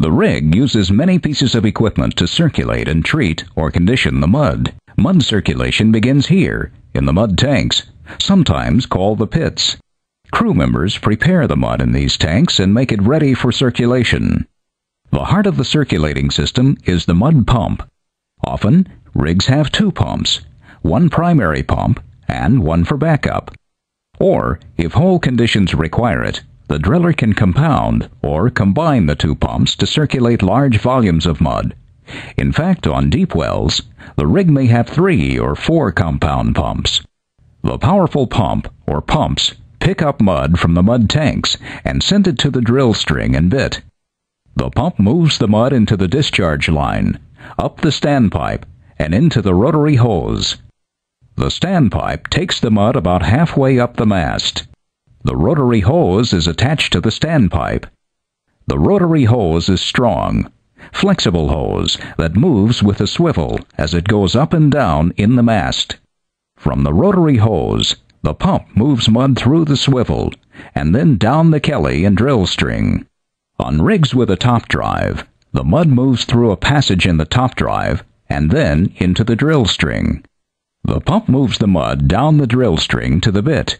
The rig uses many pieces of equipment to circulate and treat or condition the mud. Mud circulation begins here, in the mud tanks, sometimes called the pits. Crew members prepare the mud in these tanks and make it ready for circulation. The heart of the circulating system is the mud pump. Often, rigs have two pumps, one primary pump and one for backup. Or, if hole conditions require it, the driller can compound or combine the two pumps to circulate large volumes of mud. In fact, on deep wells, the rig may have three or four compound pumps. The powerful pump or pumps pick up mud from the mud tanks and send it to the drill string and bit. The pump moves the mud into the discharge line, up the standpipe, and into the rotary hose. The standpipe takes the mud about halfway up the mast. The rotary hose is attached to the standpipe. The rotary hose is strong, flexible hose that moves with a swivel as it goes up and down in the mast. From the rotary hose, the pump moves mud through the swivel and then down the Kelly and drill string. On rigs with a top drive, the mud moves through a passage in the top drive and then into the drill string. The pump moves the mud down the drill string to the bit.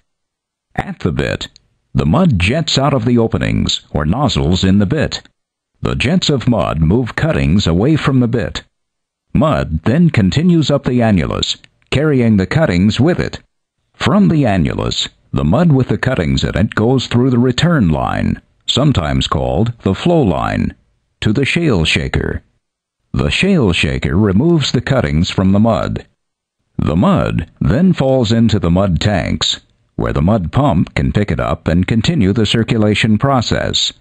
At the bit, the mud jets out of the openings or nozzles in the bit. The jets of mud move cuttings away from the bit. Mud then continues up the annulus, carrying the cuttings with it. From the annulus, the mud with the cuttings in it goes through the return line, sometimes called the flow line, to the shale shaker. The shale shaker removes the cuttings from the mud. The mud then falls into the mud tanks, where the mud pump can pick it up and continue the circulation process.